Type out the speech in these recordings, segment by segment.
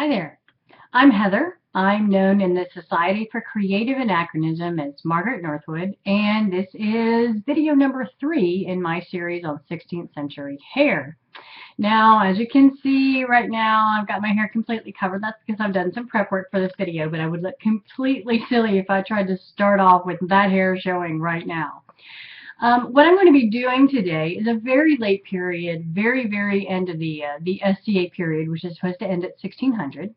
Hi there. I'm Heather. I'm known in the Society for Creative Anachronism as Margaret Northwood, and this is video number three in my series on 16th century hair. Now, as you can see right now, I've got my hair completely covered. That's because I've done some prep work for this video, but I would look completely silly if I tried to start off with that hair showing right now. Um, what I'm going to be doing today is a very late period, very, very end of the, uh, the SCA period, which is supposed to end at 1600.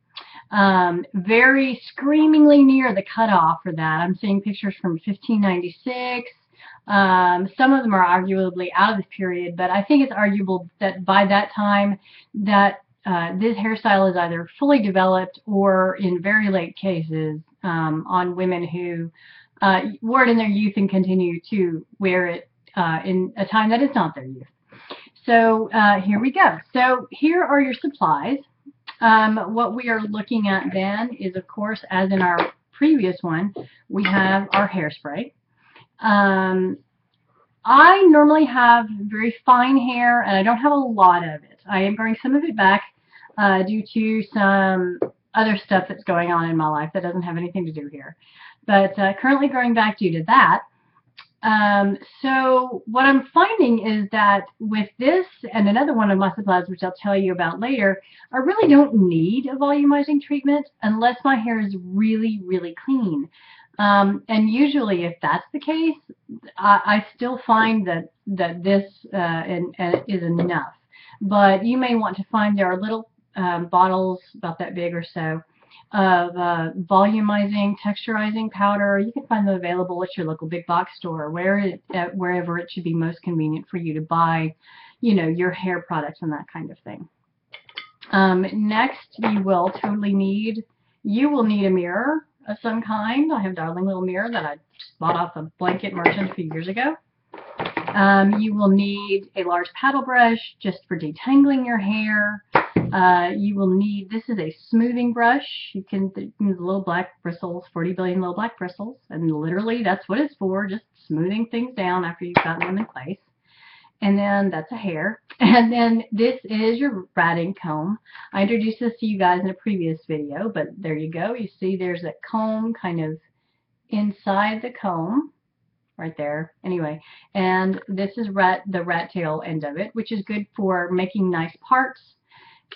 Um, very screamingly near the cutoff for that. I'm seeing pictures from 1596. Um, some of them are arguably out of this period, but I think it's arguable that by that time that uh, this hairstyle is either fully developed or in very late cases um, on women who uh, wore it in their youth and continue to wear it uh, in a time that is not their youth. So uh, here we go. So here are your supplies. Um, what we are looking at then is, of course, as in our previous one, we have our hairspray. Um, I normally have very fine hair, and I don't have a lot of it. I am growing some of it back uh, due to some other stuff that's going on in my life that doesn't have anything to do here but uh, currently growing back due to that. Um, so what I'm finding is that with this and another one of my supplies, which I'll tell you about later, I really don't need a volumizing treatment unless my hair is really, really clean. Um, and usually, if that's the case, I, I still find that that this uh, is enough. But you may want to find there are little um, bottles about that big or so of uh, volumizing, texturizing powder. You can find them available at your local big box store, where it, at wherever it should be most convenient for you to buy, you know, your hair products and that kind of thing. Um, next, you will totally need, you will need a mirror of some kind. I have a darling little mirror that I bought off a blanket merchant a few years ago. Um, you will need a large paddle brush just for detangling your hair. Uh, you will need, this is a smoothing brush. You can, the little black bristles, 40 billion little black bristles, and literally that's what it's for, just smoothing things down after you've gotten them in place. And then that's a hair. And then this is your ratting comb. I introduced this to you guys in a previous video, but there you go. You see there's that comb kind of inside the comb right there. Anyway, and this is rat the rat tail end of it, which is good for making nice parts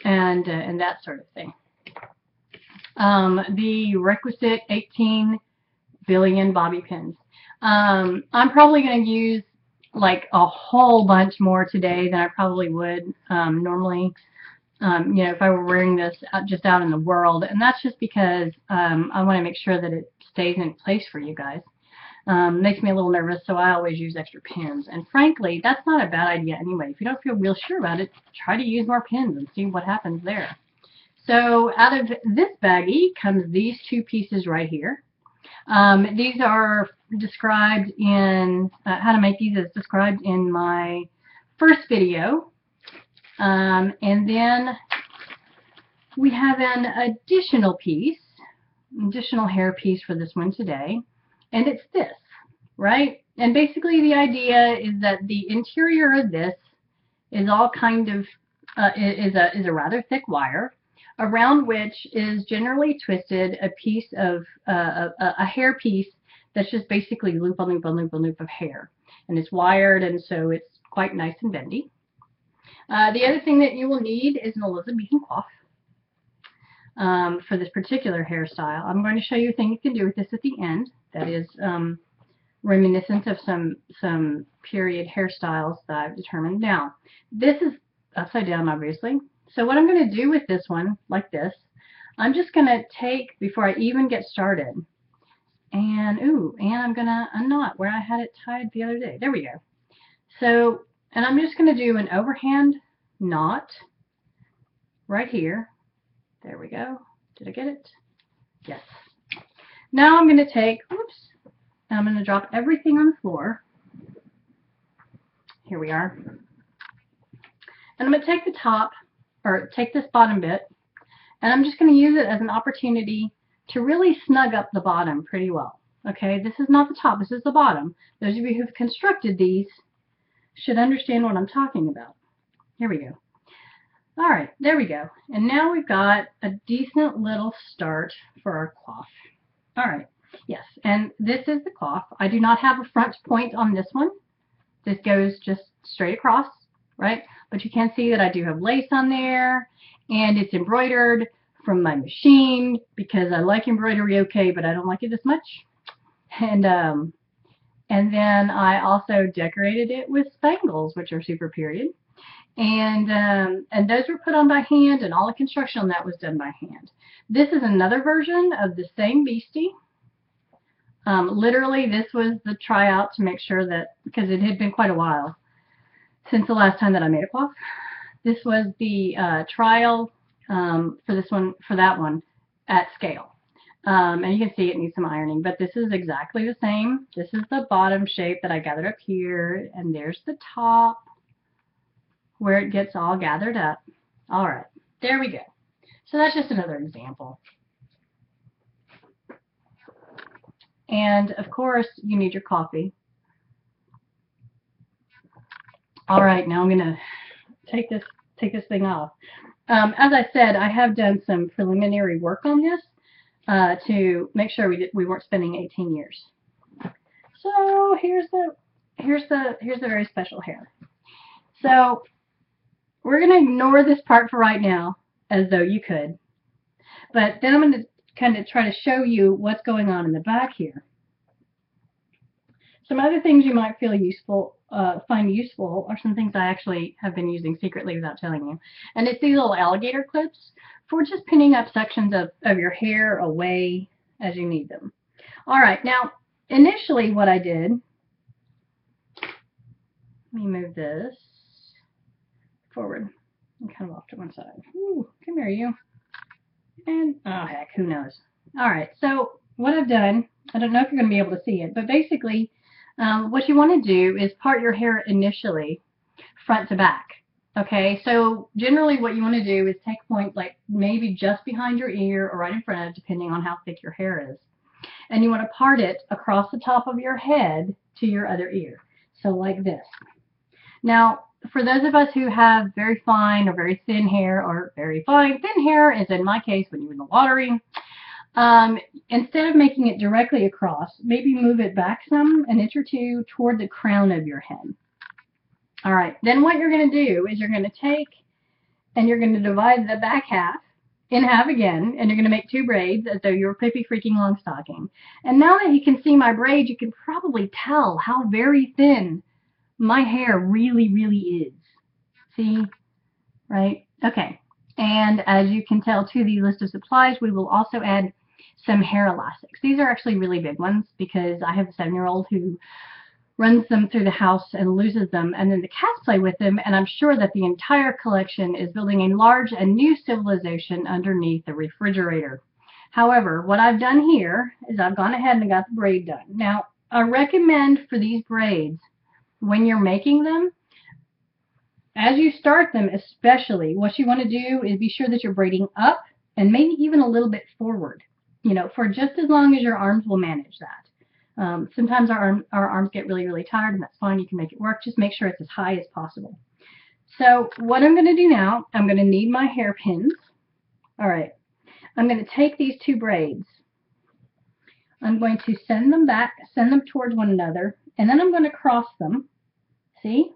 and uh, and that sort of thing. Um, the requisite 18 billion bobby pins. Um, I'm probably going to use like a whole bunch more today than I probably would um, normally. Um, you know, if I were wearing this out, just out in the world, and that's just because um, I want to make sure that it stays in place for you guys. Um, makes me a little nervous, so I always use extra pins. And frankly, that's not a bad idea anyway. If you don't feel real sure about it, try to use more pins and see what happens there. So out of this baggie comes these two pieces right here. Um, these are described in, uh, how to make these is described in my first video. Um, and then we have an additional piece, additional hair piece for this one today and it's this, right? And basically the idea is that the interior of this is all kind of, uh, is, a, is a rather thick wire around which is generally twisted a piece of, uh, a, a hair piece that's just basically loop on loop on loop on loop of hair. And it's wired and so it's quite nice and bendy. Uh, the other thing that you will need is an Elizabethan coif um, for this particular hairstyle. I'm going to show you a thing you can do with this at the end that is um, reminiscent of some some period hairstyles that I've determined. Now, this is upside down, obviously. So what I'm going to do with this one, like this, I'm just going to take, before I even get started, and, ooh, and I'm going to unknot where I had it tied the other day. There we go. So, and I'm just going to do an overhand knot right here. There we go. Did I get it? Yes. Now I'm going to take, whoops, I'm going to drop everything on the floor. Here we are. And I'm going to take the top, or take this bottom bit, and I'm just going to use it as an opportunity to really snug up the bottom pretty well. Okay, this is not the top, this is the bottom. Those of you who've constructed these should understand what I'm talking about. Here we go. All right, there we go. And now we've got a decent little start for our cloth. All right, yes, and this is the cloth. I do not have a front point on this one. This goes just straight across, right? But you can see that I do have lace on there, and it's embroidered from my machine because I like embroidery okay, but I don't like it as much. And um, and then I also decorated it with spangles, which are super period. And um, and those were put on by hand, and all the construction on that was done by hand. This is another version of the same beastie. Um, literally, this was the tryout to make sure that, because it had been quite a while since the last time that I made a cloth. This was the uh, trial um, for this one, for that one, at scale. Um, and you can see it needs some ironing, but this is exactly the same. This is the bottom shape that I gathered up here, and there's the top where it gets all gathered up. All right, there we go. So that's just another example. And of course, you need your coffee. All right, now I'm going to take this take this thing off. Um, as I said, I have done some preliminary work on this uh, to make sure we did, we weren't spending 18 years. So here's the here's the here's the very special hair. So we're going to ignore this part for right now, as though you could. But then I'm going to kind of try to show you what's going on in the back here. Some other things you might feel useful, uh, find useful are some things I actually have been using secretly without telling you. And it's these little alligator clips for just pinning up sections of, of your hair away as you need them. All right, now initially what I did, let me move this forward and kind of off to one side. Ooh, come here, you. And, oh heck, who knows. All right, so what I've done, I don't know if you're going to be able to see it, but basically um, what you want to do is part your hair initially front to back. Okay, so generally what you want to do is take a point like maybe just behind your ear or right in front of, depending on how thick your hair is. And you want to part it across the top of your head to your other ear. So like this. Now, for those of us who have very fine or very thin hair or very fine, thin hair is in my case when you win the lottery, um, instead of making it directly across, maybe move it back some, an inch or two, toward the crown of your head. All right, then what you're going to do is you're going to take and you're going to divide the back half in half again, and you're going to make two braids as though you were Pippi freaking Longstocking. And now that you can see my braids, you can probably tell how very thin my hair really, really is. See? Right? Okay. And as you can tell to the list of supplies, we will also add some hair elastics. These are actually really big ones because I have a seven-year-old who runs them through the house and loses them, and then the cats play with them, and I'm sure that the entire collection is building a large and new civilization underneath the refrigerator. However, what I've done here is I've gone ahead and got the braid done. Now, I recommend for these braids, when you're making them, as you start them especially, what you want to do is be sure that you're braiding up and maybe even a little bit forward you know, for just as long as your arms will manage that. Um, sometimes our, arm, our arms get really, really tired, and that's fine. You can make it work. Just make sure it's as high as possible. So what I'm going to do now, I'm going to need my hairpins. All right. I'm going to take these two braids. I'm going to send them back, send them towards one another, and then I'm going to cross them. See?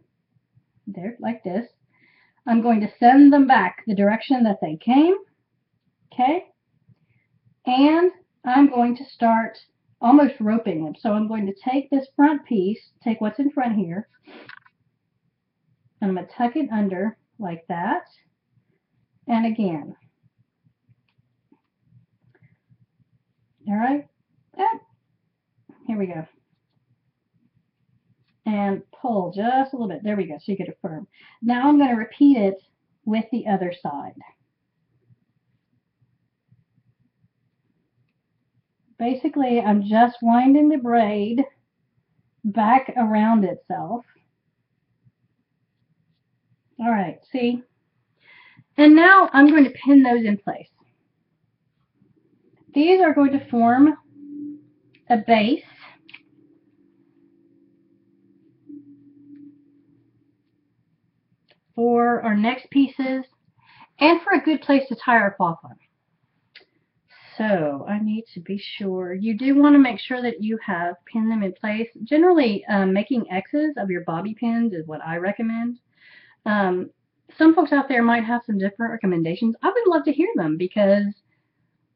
There, like this. I'm going to send them back the direction that they came. Okay? And I'm going to start almost roping them. So I'm going to take this front piece, take what's in front here, and I'm going to tuck it under like that. And again. All right. Here we go. And pull just a little bit. There we go. So you get it firm. Now I'm going to repeat it with the other side. Basically I'm just winding the braid back around itself. All right, see? And now I'm going to pin those in place. These are going to form a base for our next pieces and for a good place to tie our cloth on. So I need to be sure. You do want to make sure that you have pinned them in place. Generally, um, making X's of your bobby pins is what I recommend. Um, some folks out there might have some different recommendations. I would love to hear them because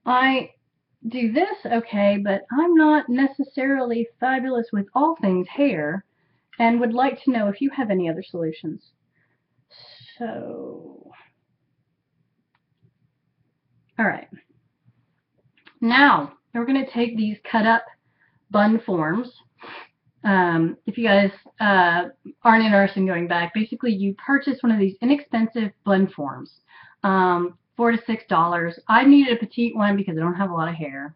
I do this okay, but I'm not necessarily fabulous with all things hair and would like to know if you have any other solutions. So, all right. Now, we're going to take these cut up bun forms. Um, if you guys uh, aren't interested in going back, basically you purchase one of these inexpensive bun forms. Um, four to six dollars. I needed a petite one because I don't have a lot of hair.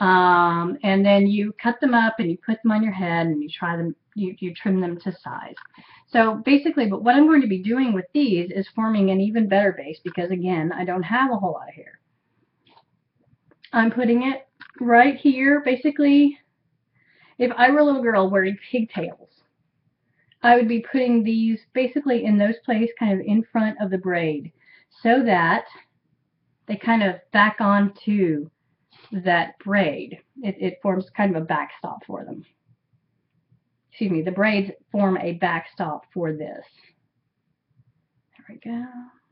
Um, and then you cut them up and you put them on your head and you try them, you, you trim them to size. So basically, but what I'm going to be doing with these is forming an even better base because again, I don't have a whole lot of hair. I'm putting it right here. Basically, if I were a little girl wearing pigtails, I would be putting these basically in those places kind of in front of the braid so that they kind of back onto that braid. It, it forms kind of a backstop for them. Excuse me, the braids form a backstop for this. There we go.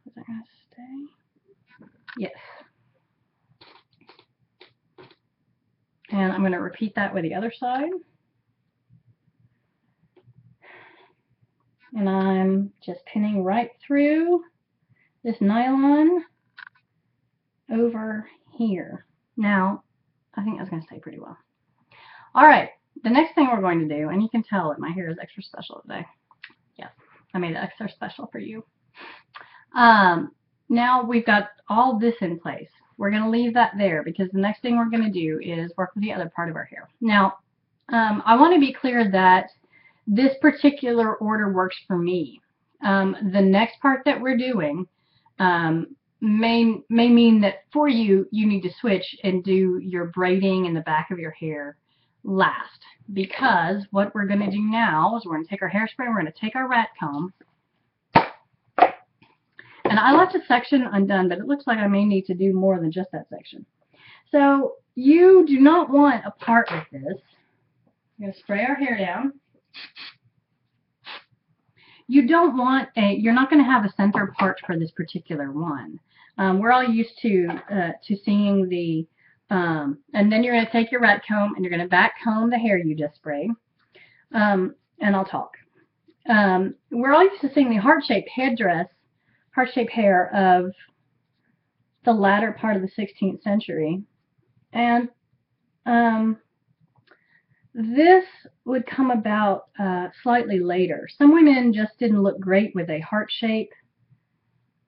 Is that going to stay? Yes. And I'm going to repeat that with the other side. And I'm just pinning right through this nylon over here. Now, I think that's going to stay pretty well. All right, the next thing we're going to do, and you can tell that my hair is extra special today. Yes, I made it extra special for you. Um, now we've got all this in place. We're going to leave that there because the next thing we're going to do is work with the other part of our hair. Now, um, I want to be clear that this particular order works for me. Um, the next part that we're doing um, may may mean that for you you need to switch and do your braiding in the back of your hair last because what we're going to do now is we're going to take our hairspray we're going to take our rat comb and I left a section undone but it looks like I may need to do more than just that section so you do not want a part with this we're going to spray our hair down you don't want a, you're not going to have a center part for this particular one. Um, we're all used to uh, to seeing the, um, and then you're going to take your rat comb and you're going to back comb the hair you just sprayed. Um, and I'll talk. Um, we're all used to seeing the heart-shaped headdress, heart-shaped hair of the latter part of the 16th century. And um, this would come about uh, slightly later. Some women just didn't look great with a heart shape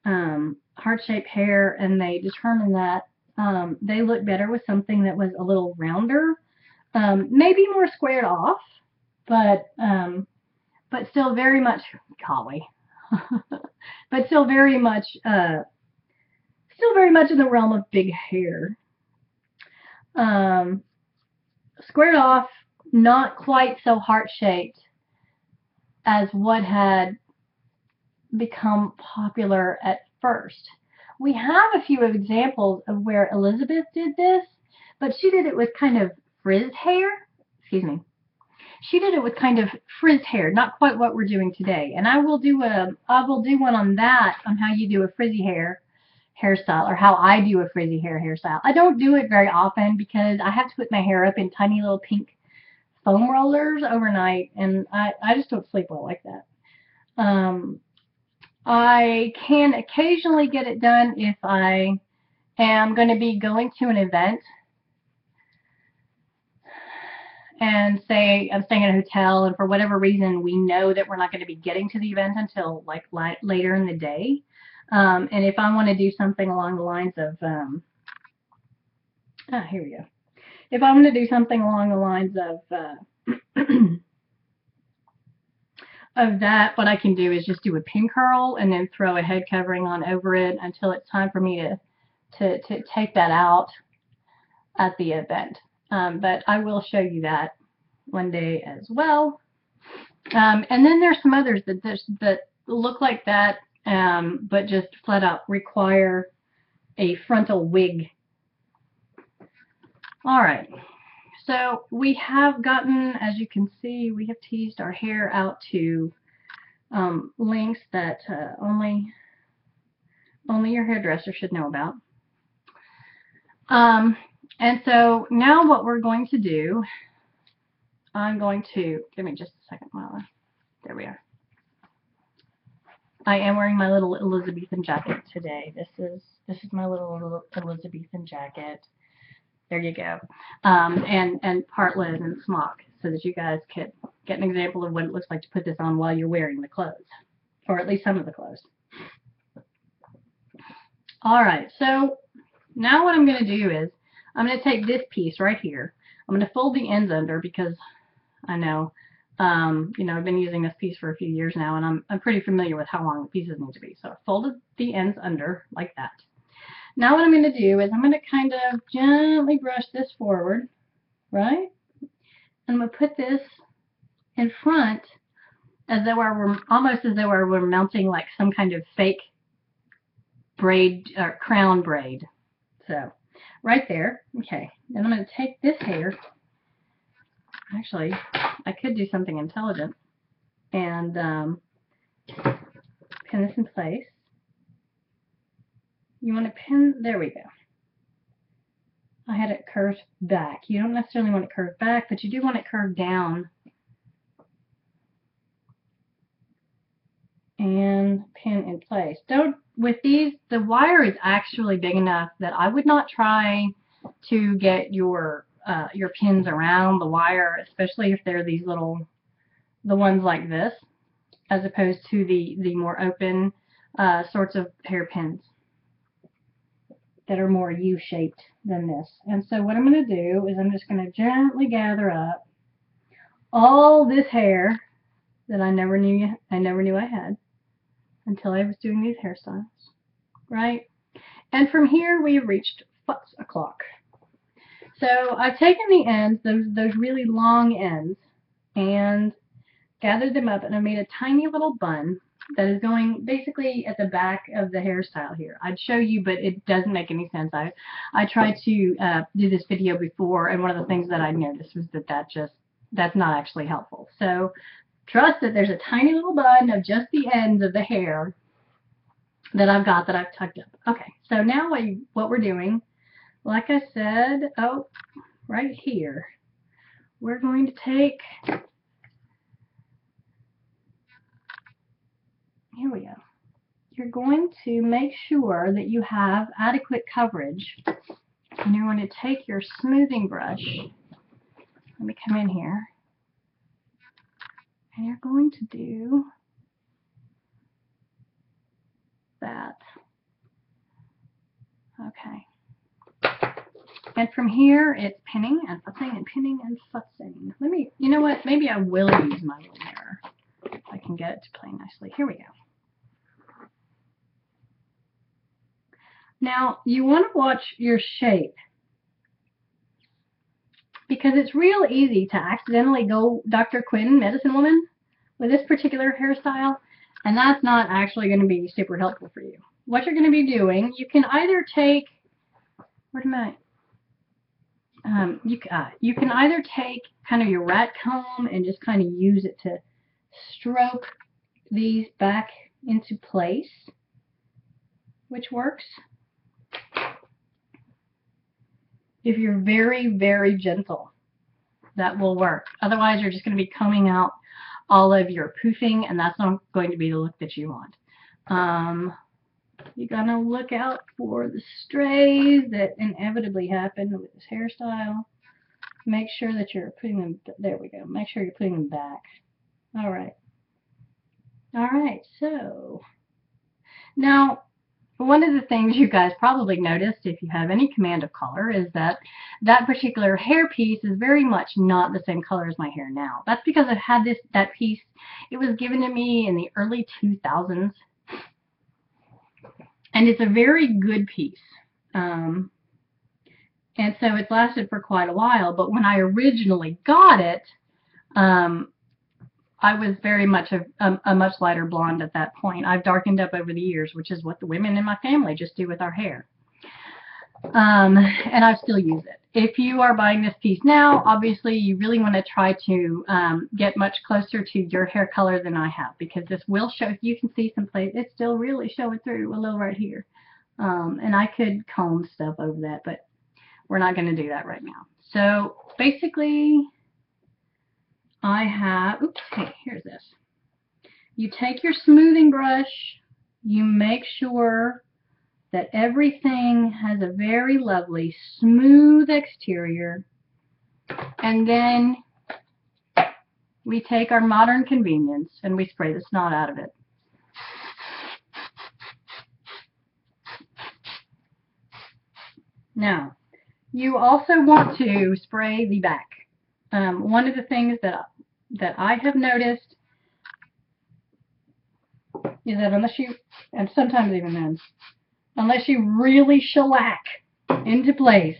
um, heart-shaped hair, and they determined that um, they looked better with something that was a little rounder, um, maybe more squared off, but um, but still very much golly, but still very much uh, still very much in the realm of big hair. Um, squared off, not quite so heart-shaped as what had become popular at first. We have a few examples of where Elizabeth did this, but she did it with kind of frizzed hair. Excuse me. She did it with kind of frizzed hair, not quite what we're doing today. And I will do a I will do one on that on how you do a frizzy hair hairstyle or how I do a frizzy hair hairstyle. I don't do it very often because I have to put my hair up in tiny little pink foam rollers overnight and I, I just don't sleep well like that. Um, I can occasionally get it done if I am going to be going to an event and say I'm staying at a hotel and for whatever reason we know that we're not going to be getting to the event until like later in the day. Um, and if I want to do something along the lines of, um, ah, here we go. If I want to do something along the lines of uh, of that, what I can do is just do a pin curl and then throw a head covering on over it until it's time for me to, to, to take that out at the event. Um, but I will show you that one day as well. Um, and then there's some others that, that look like that um, but just flat out require a frontal wig. All right, so we have gotten, as you can see, we have teased our hair out to um, lengths that uh, only only your hairdresser should know about. Um, and so now what we're going to do, I'm going to, give me just a second, Mala. There we are. I am wearing my little Elizabethan jacket today. This is this is my little Elizabethan jacket. There you go. Um, and and partlet and smock, so that you guys can get an example of what it looks like to put this on while you're wearing the clothes, or at least some of the clothes. All right, so now what I'm going to do is I'm going to take this piece right here. I'm going to fold the ends under because I know, um, you know, I've been using this piece for a few years now and I'm, I'm pretty familiar with how long the pieces need to be. So I folded the ends under like that. Now what I'm going to do is I'm going to kind of gently brush this forward, right? And I'm going to put this in front as though I were almost as though I were mounting like some kind of fake braid or crown braid. So right there. Okay, then I'm going to take this hair. Actually, I could do something intelligent and um, pin this in place. You want to pin, there we go. I had it curved back. You don't necessarily want it curved back, but you do want it curved down. And pin in place. Don't with these, the wire is actually big enough that I would not try to get your uh, your pins around the wire, especially if they're these little, the ones like this, as opposed to the, the more open uh, sorts of hairpins that are more U-shaped than this. And so what I'm going to do is I'm just going to gently gather up all this hair that I never knew I never knew I had until I was doing these hairstyles, right? And from here we reached futz o'clock. So I've taken the ends, those, those really long ends, and gathered them up and I made a tiny little bun that is going basically at the back of the hairstyle here. I'd show you, but it doesn't make any sense. I, I tried to uh, do this video before, and one of the things that I noticed was that that just, that's not actually helpful. So trust that there's a tiny little bun of just the ends of the hair that I've got that I've tucked up. Okay, so now what, what we're doing, like I said, oh, right here, we're going to take, here we go. You're going to make sure that you have adequate coverage. And you're going to take your smoothing brush. Let me come in here and you're going to do that. Okay. And from here, it's pinning and futzing and pinning and futzing. Let me, you know what, maybe I will use my little mirror if I can get it to play nicely. Here we go. Now, you want to watch your shape because it's real easy to accidentally go Dr. Quinn, medicine woman, with this particular hairstyle, and that's not actually going to be super helpful for you. What you're going to be doing, you can either take, where am I? Um, you, uh, you can either take kind of your rat comb and just kind of use it to stroke these back into place, which works. If you're very, very gentle, that will work. Otherwise, you're just going to be combing out all of your poofing, and that's not going to be the look that you want. Um, you got to look out for the strays that inevitably happen with this hairstyle. Make sure that you're putting them, there we go, make sure you're putting them back. All right. All right, so now one of the things you guys probably noticed if you have any command of color is that that particular hair piece is very much not the same color as my hair now. That's because I've had this that piece, it was given to me in the early 2000s and it's a very good piece. Um, and so it's lasted for quite a while, but when I originally got it, um, I was very much a, a, a much lighter blonde at that point. I've darkened up over the years, which is what the women in my family just do with our hair. Um, and I still use it. If you are buying this piece now, obviously you really want to try to um, get much closer to your hair color than I have because this will show, if you can see some place, it's still really showing through a little right here. Um, and I could comb stuff over that, but we're not going to do that right now. So basically, I have, oops, hey, here's this. You take your smoothing brush, you make sure that everything has a very lovely smooth exterior, and then we take our modern convenience and we spray the snot out of it. Now, you also want to spray the back. Um, one of the things that that I have noticed is that unless you, and sometimes even then, unless you really shellac into place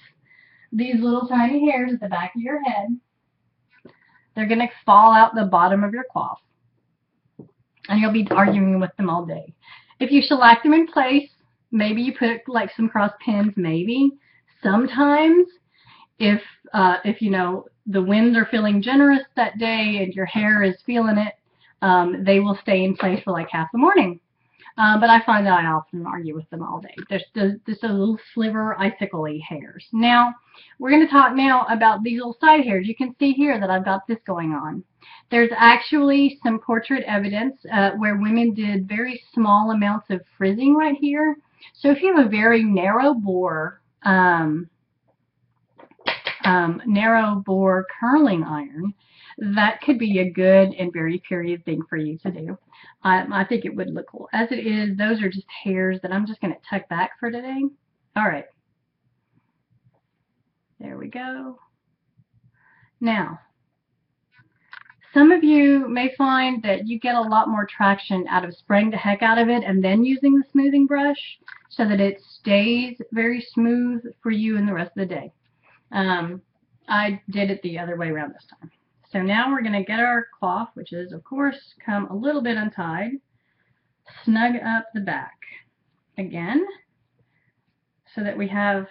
these little tiny hairs at the back of your head, they're going to fall out the bottom of your coif. And you'll be arguing with them all day. If you shellac them in place, maybe you put like some cross pins, maybe. Sometimes if uh, if you know the winds are feeling generous that day and your hair is feeling it, um, they will stay in place for like half the morning. Um, but I find that I often argue with them all day. There's just a little sliver icicle hairs. Now, we're going to talk now about these little side hairs. You can see here that I've got this going on. There's actually some portrait evidence uh, where women did very small amounts of frizzing right here. So if you have a very narrow bore um, um, narrow bore curling iron, that could be a good and very period thing for you to do. Um, I think it would look cool. As it is, those are just hairs that I'm just going to tuck back for today. All right. There we go. Now, some of you may find that you get a lot more traction out of spraying the heck out of it and then using the smoothing brush so that it stays very smooth for you in the rest of the day. Um, I did it the other way around this time. So now we're going to get our cloth, which is, of course, come a little bit untied, snug up the back again so that we have,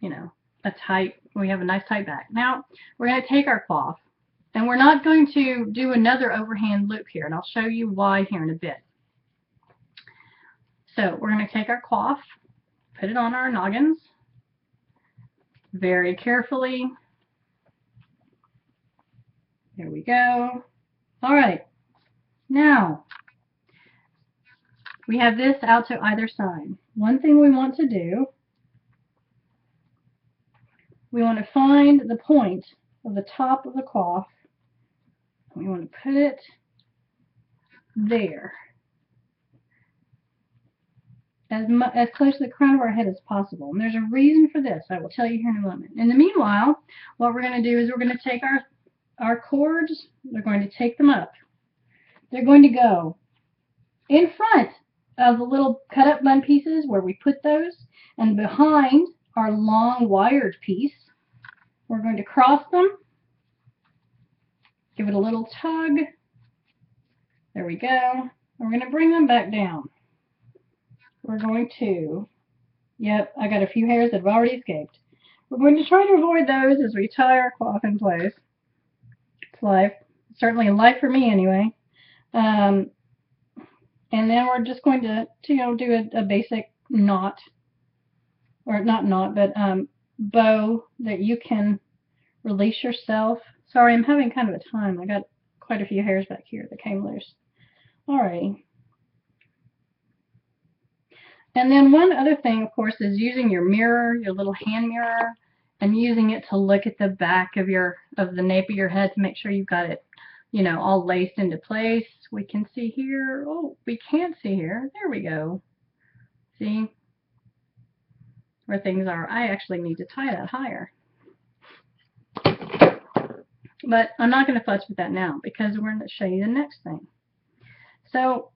you know, a tight, we have a nice tight back. Now, we're going to take our cloth and we're not going to do another overhand loop here, and I'll show you why here in a bit. So we're going to take our cloth, put it on our noggins, very carefully. There we go. All right. Now, we have this out to either side. One thing we want to do, we want to find the point of the top of the coif. We want to put it there as, as close to the crown of our head as possible. And there's a reason for this. I will tell you here in a moment. In the meanwhile, what we're going to do is we're going to take our, our cords, we're going to take them up. They're going to go in front of the little cut up bun pieces where we put those and behind our long wired piece. We're going to cross them, give it a little tug. There we go. We're going to bring them back down we're going to, yep, I got a few hairs that have already escaped. We're going to try to avoid those as we tie our cloth in place. It's life. Certainly life for me anyway. Um, and then we're just going to, to you know, do a, a basic knot, or not knot, but um, bow that you can release yourself. Sorry, I'm having kind of a time. I got quite a few hairs back here that came loose. Alrighty. And then one other thing, of course, is using your mirror, your little hand mirror, and using it to look at the back of your of the nape of your head to make sure you've got it, you know, all laced into place. We can see here. Oh, we can't see here. There we go. See where things are. I actually need to tie that higher. But I'm not going to fuss with that now because we're going to show you the next thing. So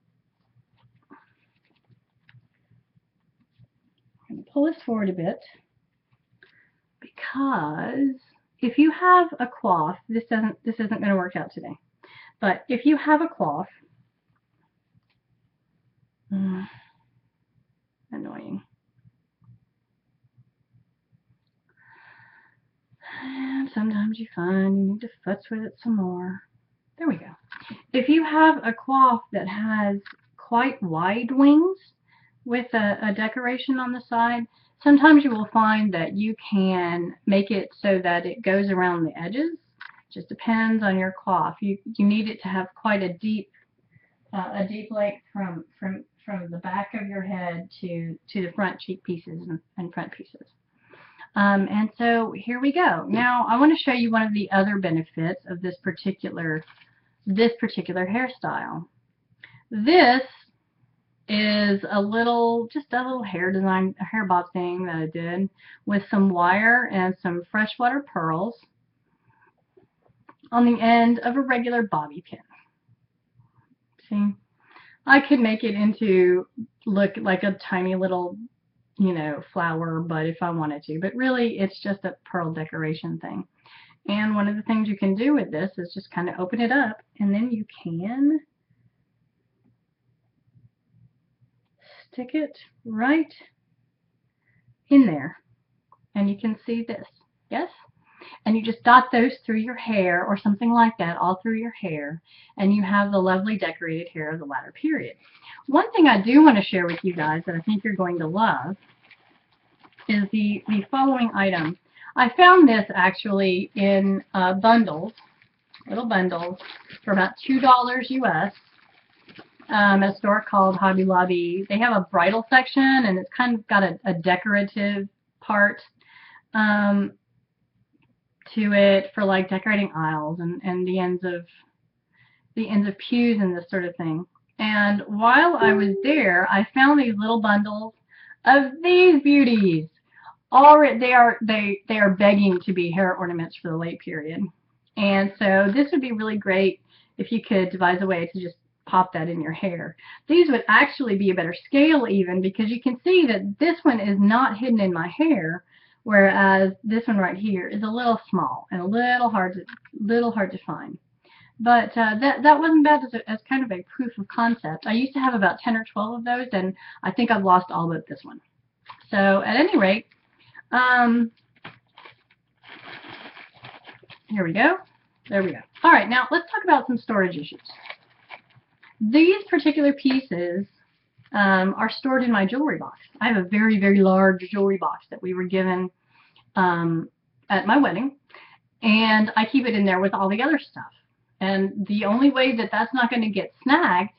going to pull this forward a bit because if you have a cloth, this doesn't this isn't going to work out today. But if you have a cloth, mm, annoying. And sometimes you find you need to futz with it some more. There we go. If you have a cloth that has quite wide wings with a, a decoration on the side, sometimes you will find that you can make it so that it goes around the edges. Just depends on your cloth. You you need it to have quite a deep uh, a deep length from from from the back of your head to to the front cheek pieces and, and front pieces. Um, and so here we go. Now I want to show you one of the other benefits of this particular this particular hairstyle. This is a little, just a little hair design, a hair bob thing that I did with some wire and some freshwater pearls on the end of a regular bobby pin. See? I could make it into look like a tiny little, you know, flower but if I wanted to. But really, it's just a pearl decoration thing. And one of the things you can do with this is just kind of open it up and then you can stick it right in there. And you can see this. Yes? And you just dot those through your hair or something like that all through your hair and you have the lovely decorated hair of the latter period. One thing I do want to share with you guys that I think you're going to love is the, the following item. I found this actually in uh, bundles, little bundles, for about $2 US um, a store called Hobby Lobby. They have a bridal section, and it's kind of got a, a decorative part um, to it for like decorating aisles and, and the ends of the ends of pews and this sort of thing. And while I was there, I found these little bundles of these beauties. Already, they are they they are begging to be hair ornaments for the late period. And so this would be really great if you could devise a way to just pop that in your hair. These would actually be a better scale even because you can see that this one is not hidden in my hair whereas this one right here is a little small and a little hard to, little hard to find. But uh, that, that wasn't bad as, a, as kind of a proof of concept. I used to have about 10 or 12 of those and I think I've lost all but this one. So at any rate, um, here we go. There we go. All right, now let's talk about some storage issues. These particular pieces um, are stored in my jewelry box. I have a very, very large jewelry box that we were given um, at my wedding, and I keep it in there with all the other stuff. And the only way that that's not going to get snagged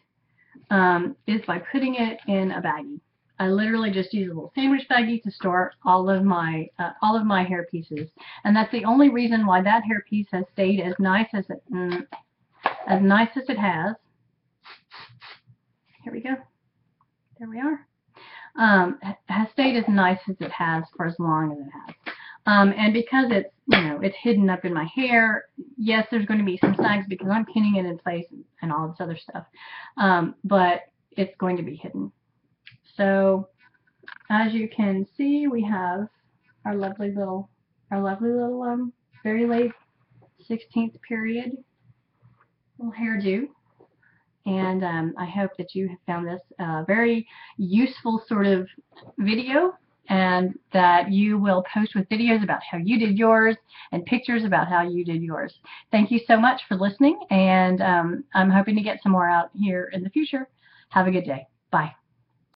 um, is by putting it in a baggie. I literally just use a little sandwich baggie to store all of my uh, all of my hair pieces, and that's the only reason why that hair piece has stayed as nice as it mm, as nice as it has. Here we go. There we are. Um, has stayed as nice as it has for as long as it has. Um, and because it's, you know, it's hidden up in my hair, yes, there's going to be some snags because I'm pinning it in place and, all this other stuff. Um, but it's going to be hidden. So as you can see, we have our lovely little, our lovely little, um, very late 16th period little hairdo. And um, I hope that you have found this uh, very useful sort of video and that you will post with videos about how you did yours and pictures about how you did yours. Thank you so much for listening and um, I'm hoping to get some more out here in the future. Have a good day. Bye.